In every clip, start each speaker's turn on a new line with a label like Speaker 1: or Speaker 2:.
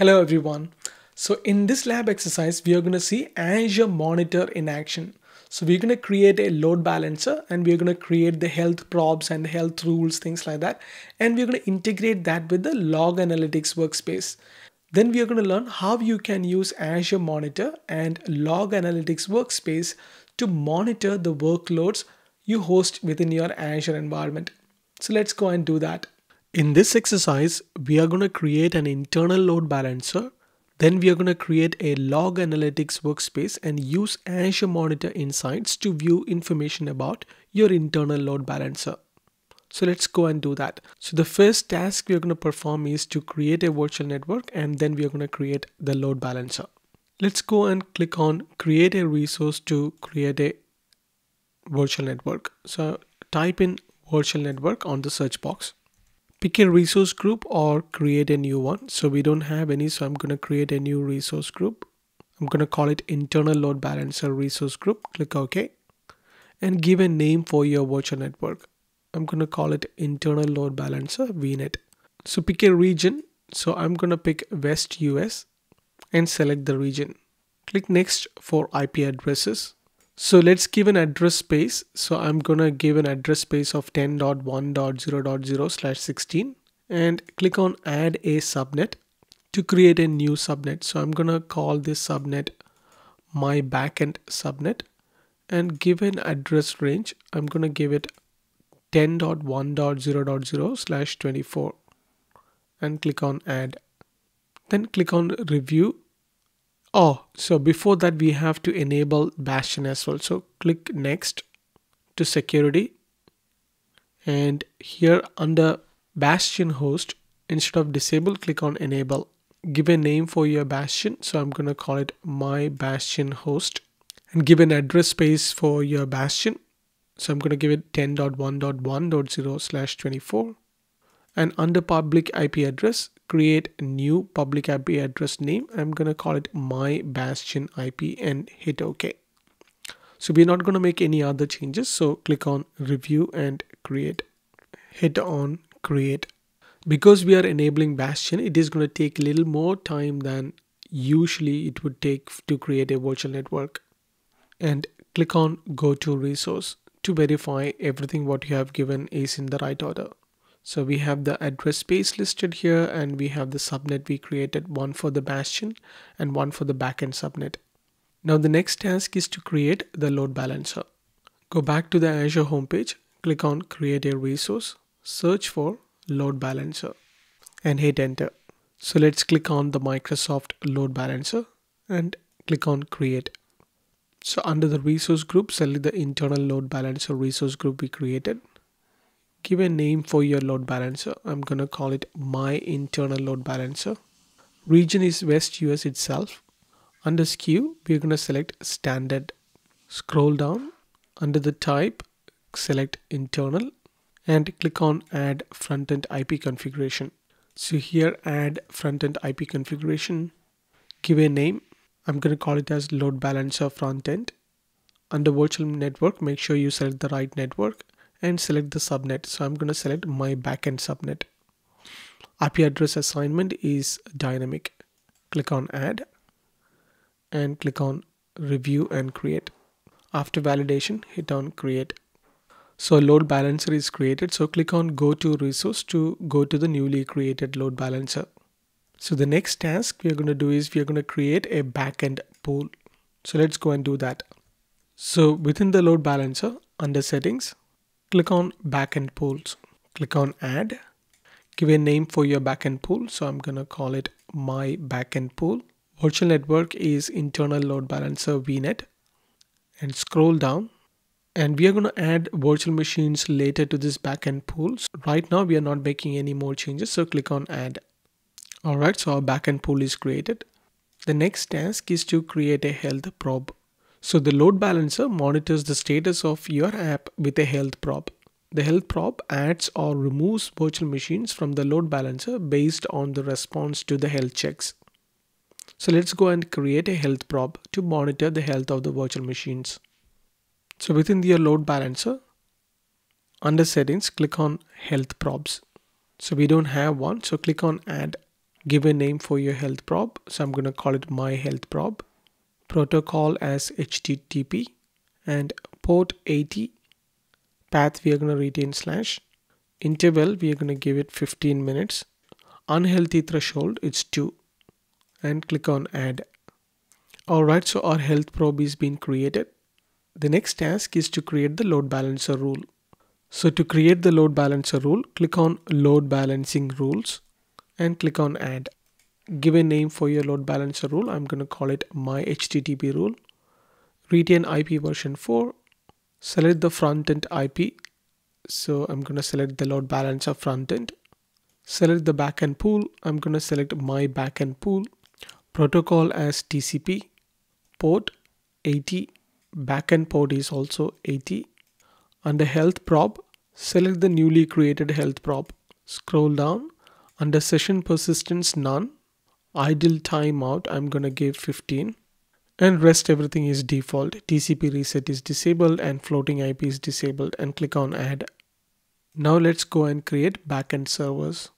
Speaker 1: Hello everyone. So in this lab exercise, we are going to see Azure Monitor in action. So we're going to create a load balancer and we're going to create the health probes and health rules, things like that. And we're going to integrate that with the log analytics workspace. Then we are going to learn how you can use Azure Monitor and log analytics workspace to monitor the workloads you host within your Azure environment. So let's go and do that. In this exercise, we are going to create an internal load balancer. Then we are going to create a log analytics workspace and use Azure Monitor Insights to view information about your internal load balancer. So let's go and do that. So the first task we are going to perform is to create a virtual network and then we are going to create the load balancer. Let's go and click on create a resource to create a virtual network. So type in virtual network on the search box pick a resource group or create a new one. So we don't have any, so I'm going to create a new resource group. I'm going to call it internal load balancer resource group. Click OK and give a name for your virtual network. I'm going to call it internal load balancer VNet. So pick a region. So I'm going to pick West US and select the region. Click next for IP addresses. So let's give an address space. So I'm gonna give an address space of 10.1.0.0 slash 16 and click on add a subnet to create a new subnet. So I'm gonna call this subnet my backend subnet and give an address range. I'm gonna give it 10.1.0.0 slash 24 and click on add. Then click on review Oh, so before that we have to enable Bastion as well. So click next to security and here under Bastion host instead of disable click on enable. Give a name for your Bastion. So I'm going to call it my Bastion host and give an address space for your Bastion. So I'm going to give it 10.1.1.0 slash 24 and under public IP address create new public IP address name. I'm going to call it my bastion IP and hit OK. So we're not going to make any other changes. So click on review and create. Hit on create. Because we are enabling bastion, it is going to take a little more time than usually it would take to create a virtual network. And click on go to resource to verify everything what you have given is in the right order. So we have the address space listed here and we have the subnet we created, one for the bastion and one for the backend subnet. Now the next task is to create the load balancer. Go back to the Azure homepage, click on create a resource, search for load balancer and hit enter. So let's click on the Microsoft load balancer and click on create. So under the resource group, select the internal load balancer resource group we created give a name for your load balancer. I'm going to call it my internal load balancer. Region is West US itself. Under SKU, we're going to select standard. Scroll down under the type, select internal and click on add front-end IP configuration. So here add front-end IP configuration, give a name. I'm going to call it as load balancer front-end. Under virtual network, make sure you select the right network and select the subnet. So I'm going to select my backend subnet. IP address assignment is dynamic. Click on add and click on review and create. After validation, hit on create. So load balancer is created. So click on go to resource to go to the newly created load balancer. So the next task we are going to do is we are going to create a backend pool. So let's go and do that. So within the load balancer under settings, click on backend pools. Click on add. Give a name for your backend pool. So i'm going to call it my backend pool. Virtual network is internal load balancer vnet and scroll down. And we are going to add virtual machines later to this backend pool. So right now we are not making any more changes so click on add. All right so our backend pool is created. The next task is to create a health probe so the load balancer monitors the status of your app with a health probe. The health probe adds or removes virtual machines from the load balancer based on the response to the health checks. So let's go and create a health probe to monitor the health of the virtual machines. So within the load balancer, under settings, click on health probes. So we don't have one, so click on add. give a name for your health probe. So I'm going to call it my health probe. Protocol as HTTP and port 80. Path we are going to retain slash. Interval we are going to give it 15 minutes. Unhealthy threshold it's 2 and click on add. Alright, so our health probe is being created. The next task is to create the load balancer rule. So to create the load balancer rule, click on load balancing rules and click on add. Give a name for your load balancer rule. I'm going to call it my HTTP rule. Retain IP version 4. Select the front end IP. So I'm going to select the load balancer front end. Select the backend pool. I'm going to select my backend pool. Protocol as TCP. Port 80 backend port is also 80. Under health probe, select the newly created health probe. Scroll down. Under session persistence none. Idle timeout I'm gonna give 15. And rest everything is default. TCP reset is disabled and floating IP is disabled and click on add. Now let's go and create backend servers.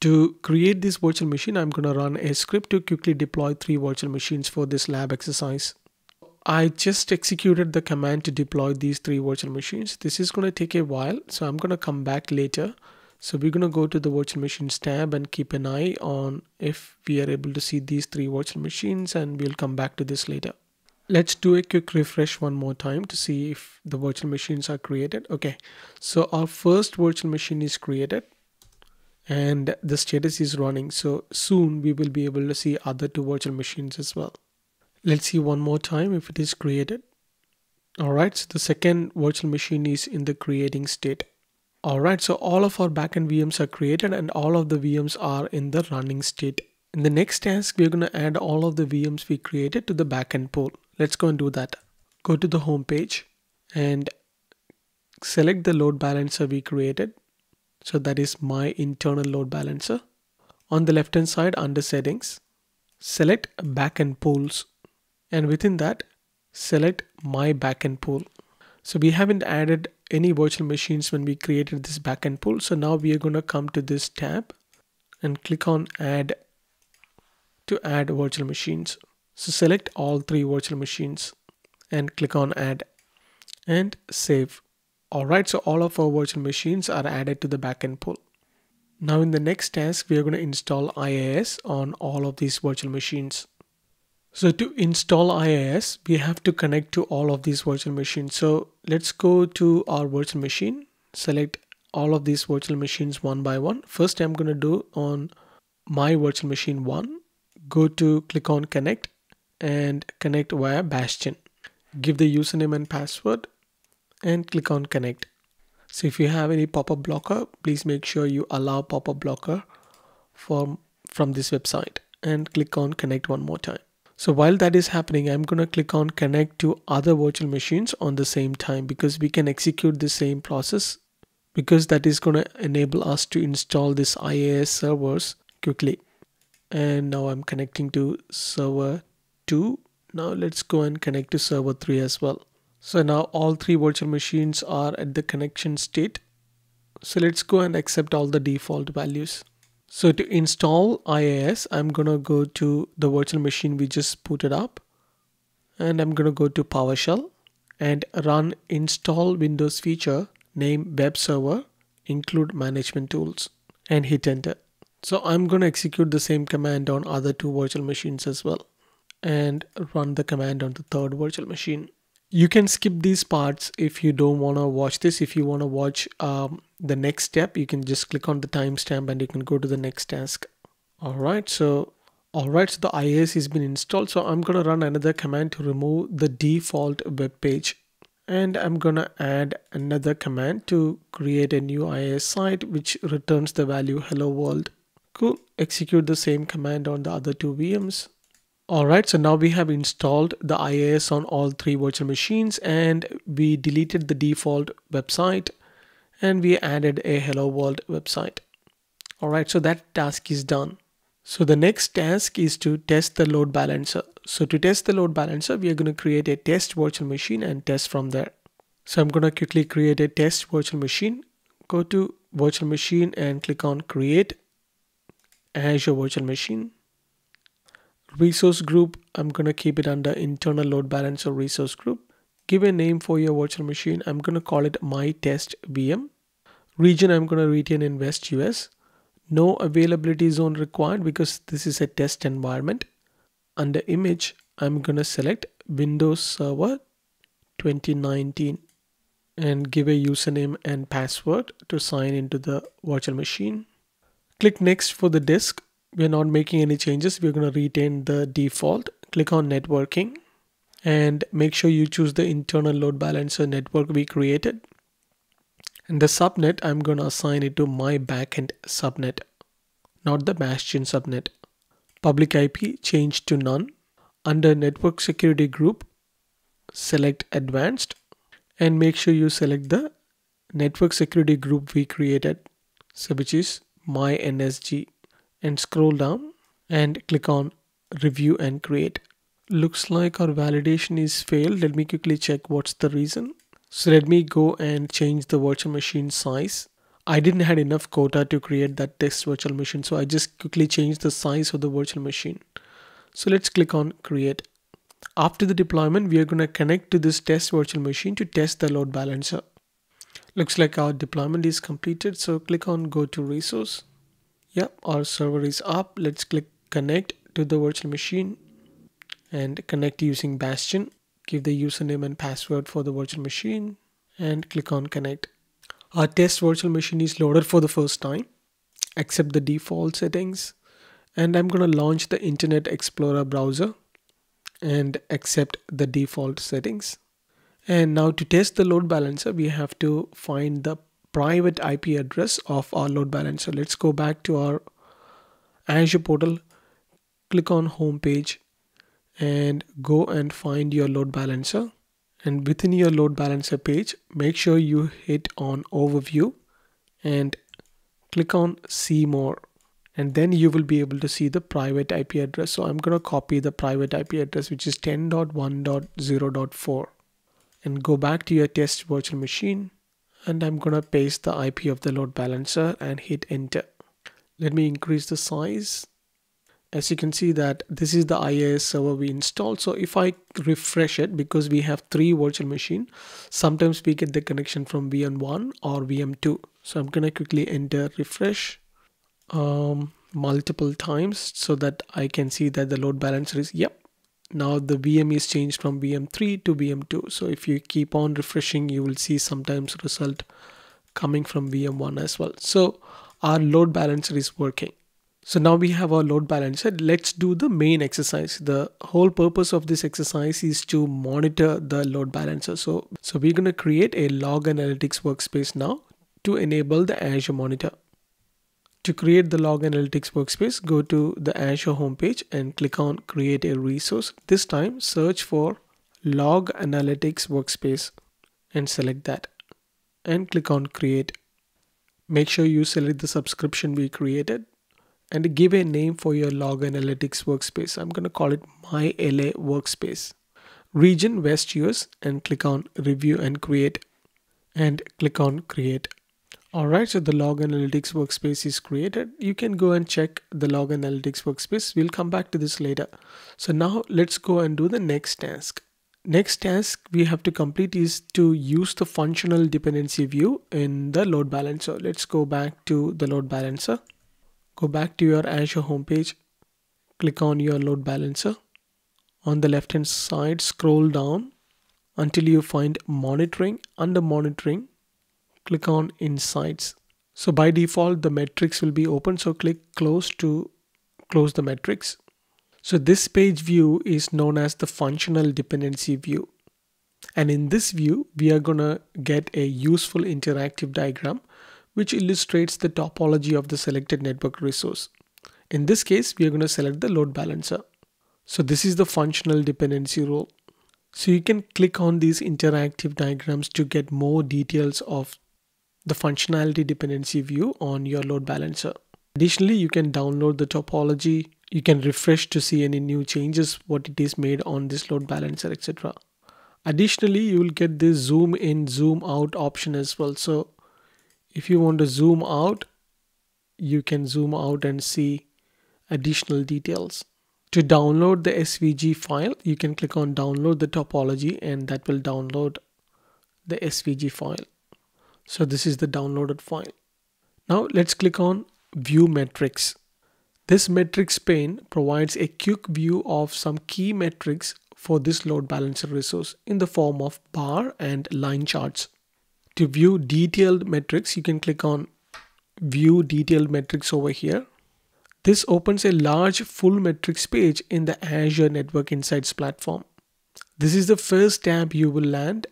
Speaker 1: To create this virtual machine, I'm going to run a script to quickly deploy three virtual machines for this lab exercise. I just executed the command to deploy these three virtual machines. This is going to take a while, so I'm going to come back later. So we're going to go to the virtual machines tab and keep an eye on if we are able to see these three virtual machines and we'll come back to this later. Let's do a quick refresh one more time to see if the virtual machines are created. Okay, so our first virtual machine is created and the status is running. So soon we will be able to see other two virtual machines as well. Let's see one more time if it is created. Alright, so the second virtual machine is in the creating state. Alright, so all of our backend VMs are created and all of the VMs are in the running state. In the next task, we're going to add all of the VMs we created to the backend pool. Let's go and do that. Go to the home page and select the load balancer we created. So that is my internal load balancer. On the left hand side under settings, select backend pools and within that select my backend pool. So we haven't added any virtual machines when we created this backend pool. So now we are going to come to this tab and click on add to add virtual machines. So select all three virtual machines and click on add and save. Alright, so all of our virtual machines are added to the backend pool. Now in the next task, we are going to install IIS on all of these virtual machines. So to install IIS, we have to connect to all of these virtual machines. So let's go to our virtual machine, select all of these virtual machines one by one. First, I'm going to do on my virtual machine one, go to click on connect and connect via Bastion. Give the username and password and click on connect. So if you have any pop-up blocker, please make sure you allow pop-up blocker from, from this website and click on connect one more time. So while that is happening, I'm going to click on connect to other virtual machines on the same time because we can execute the same process because that is going to enable us to install this IIS servers quickly. And now I'm connecting to server 2. Now let's go and connect to server 3 as well. So now all three virtual machines are at the connection state. So let's go and accept all the default values. So to install IIS, I'm going to go to the virtual machine we just booted up and I'm going to go to PowerShell and run install Windows feature name web server include management tools and hit enter. So I'm going to execute the same command on other two virtual machines as well and run the command on the third virtual machine. You can skip these parts if you don't want to watch this. If you want to watch um, the next step, you can just click on the timestamp and you can go to the next task. All right, so all right, so the IIS has been installed. So I'm going to run another command to remove the default web page. And I'm going to add another command to create a new IIS site, which returns the value hello world. Cool. Execute the same command on the other two VMs. Alright, so now we have installed the IIS on all three virtual machines and we deleted the default website and we added a hello world website. Alright, so that task is done. So the next task is to test the load balancer. So to test the load balancer, we are going to create a test virtual machine and test from there. So I'm going to quickly create a test virtual machine. Go to virtual machine and click on create Azure Virtual Machine. Resource group, I'm going to keep it under internal load balancer resource group. Give a name for your virtual machine. I'm going to call it my test VM. Region, I'm going to retain in West US. No availability zone required because this is a test environment. Under image, I'm going to select Windows Server 2019 and give a username and password to sign into the virtual machine. Click next for the disk. We're not making any changes. We're going to retain the default. Click on networking and make sure you choose the internal load balancer network we created. And the subnet, I'm going to assign it to my backend subnet, not the Bastion subnet. Public IP change to none. Under network security group, select advanced and make sure you select the network security group we created so which is my NSG and scroll down and click on review and create looks like our validation is failed let me quickly check what's the reason so let me go and change the virtual machine size I didn't had enough quota to create that test virtual machine so I just quickly changed the size of the virtual machine so let's click on create after the deployment, we are going to connect to this test virtual machine to test the load balancer. Looks like our deployment is completed. So click on go to resource. Yep, our server is up. Let's click connect to the virtual machine and connect using Bastion. Give the username and password for the virtual machine and click on connect. Our test virtual machine is loaded for the first time. Accept the default settings and I'm going to launch the Internet Explorer browser and accept the default settings. And now to test the load balancer, we have to find the private IP address of our load balancer. Let's go back to our Azure portal, click on home page and go and find your load balancer. And within your load balancer page, make sure you hit on overview and click on see more and then you will be able to see the private IP address. So I'm going to copy the private IP address, which is 10.1.0.4 and go back to your test virtual machine. And I'm going to paste the IP of the load balancer and hit enter. Let me increase the size. As you can see that this is the IIS server we installed. So if I refresh it, because we have three virtual machine, sometimes we get the connection from VM1 or VM2. So I'm going to quickly enter refresh um, multiple times so that I can see that the load balancer is yep now the VM is changed from VM3 to VM2 so if you keep on refreshing you will see sometimes result coming from VM1 as well. So our load balancer is working. So now we have our load balancer. Let's do the main exercise. The whole purpose of this exercise is to monitor the load balancer. So so we're going to create a log analytics workspace now to enable the Azure monitor to create the log analytics workspace, go to the Azure homepage and click on create a resource. This time search for log analytics workspace and select that and click on create. Make sure you select the subscription we created and give a name for your log analytics workspace. I'm going to call it my LA workspace. Region West US and click on review and create and click on create. Alright, so the log analytics workspace is created. You can go and check the log analytics workspace. We'll come back to this later. So now let's go and do the next task. Next task we have to complete is to use the functional dependency view in the load balancer. Let's go back to the load balancer. Go back to your Azure homepage. Click on your load balancer. On the left hand side, scroll down until you find monitoring. Under monitoring, click on insights. So by default the metrics will be open. So click close to close the metrics. So this page view is known as the functional dependency view. And in this view we are gonna get a useful interactive diagram which illustrates the topology of the selected network resource. In this case we are to select the load balancer. So this is the functional dependency role so you can click on these interactive diagrams to get more details of the functionality dependency view on your load balancer. Additionally, you can download the topology. You can refresh to see any new changes, what it is made on this load balancer, etc. Additionally, you will get this zoom in, zoom out option as well. So if you want to zoom out, you can zoom out and see additional details. To download the SVG file, you can click on download the topology and that will download the SVG file. So this is the downloaded file. Now let's click on view metrics. This metrics pane provides a quick view of some key metrics for this load balancer resource in the form of bar and line charts. To view detailed metrics, you can click on view detailed metrics over here. This opens a large full metrics page in the Azure Network Insights platform. This is the first tab you will land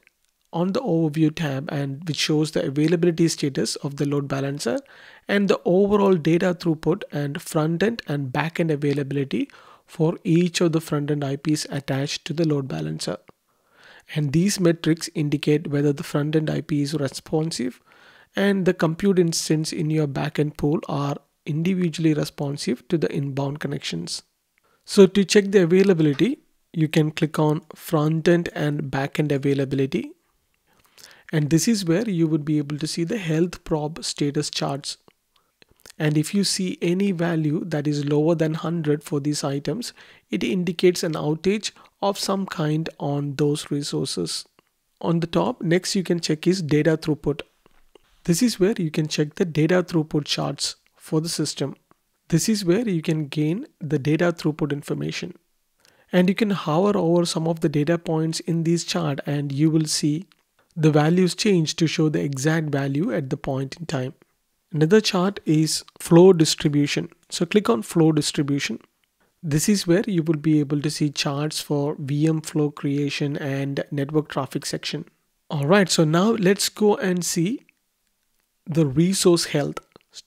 Speaker 1: on the overview tab and which shows the availability status of the load balancer and the overall data throughput and front-end and back-end availability for each of the front-end IPs attached to the load balancer. And these metrics indicate whether the front-end IP is responsive and the compute instance in your backend pool are individually responsive to the inbound connections. So to check the availability, you can click on front-end and backend availability and this is where you would be able to see the health probe status charts. And if you see any value that is lower than 100 for these items, it indicates an outage of some kind on those resources. On the top, next you can check is data throughput. This is where you can check the data throughput charts for the system. This is where you can gain the data throughput information. And you can hover over some of the data points in this chart and you will see the values change to show the exact value at the point in time. Another chart is flow distribution. So click on flow distribution. This is where you will be able to see charts for VM flow creation and network traffic section. All right, so now let's go and see the resource health.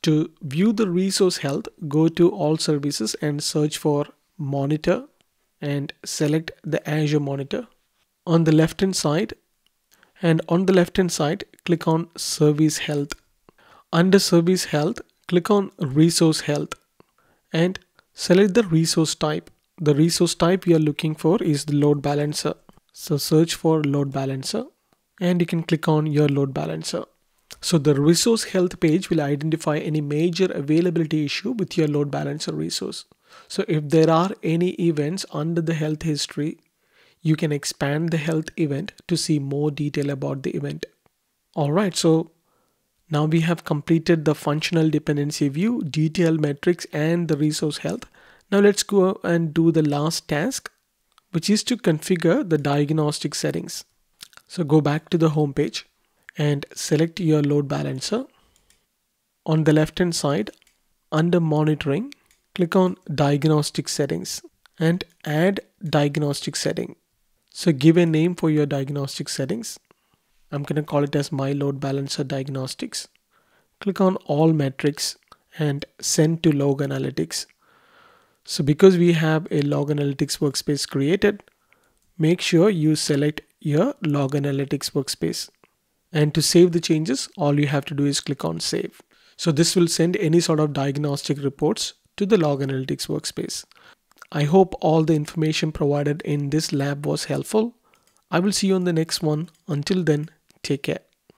Speaker 1: To view the resource health, go to all services and search for monitor and select the Azure monitor. On the left hand side, and on the left hand side click on service health. Under service health click on resource health. And select the resource type. The resource type you are looking for is the load balancer. So search for load balancer. And you can click on your load balancer. So the resource health page will identify any major availability issue with your load balancer resource. So if there are any events under the health history you can expand the health event to see more detail about the event. All right, so now we have completed the functional dependency view, detail metrics, and the resource health. Now let's go and do the last task, which is to configure the diagnostic settings. So go back to the home page and select your load balancer. On the left hand side, under monitoring, click on diagnostic settings and add diagnostic setting. So give a name for your diagnostic settings. I'm going to call it as my load balancer diagnostics. Click on all metrics and send to log analytics. So because we have a log analytics workspace created, make sure you select your log analytics workspace. And to save the changes, all you have to do is click on save. So this will send any sort of diagnostic reports to the log analytics workspace. I hope all the information provided in this lab was helpful. I will see you on the next one. Until then, take care.